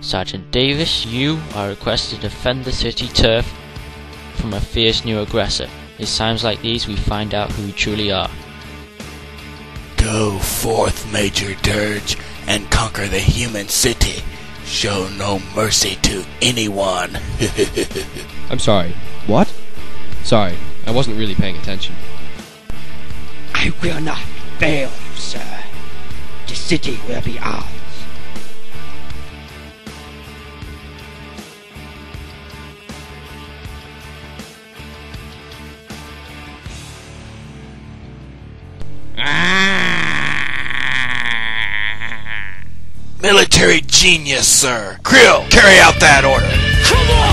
Sergeant Davis, you are requested to defend the city turf from a fierce new aggressor. It's times like these we find out who we truly are. Go forth, Major Dirge, and conquer the human city. Show no mercy to anyone. I'm sorry. What? Sorry, I wasn't really paying attention. I will not fail you, sir. The city will be ours. Military genius, sir. Krill, carry out that order.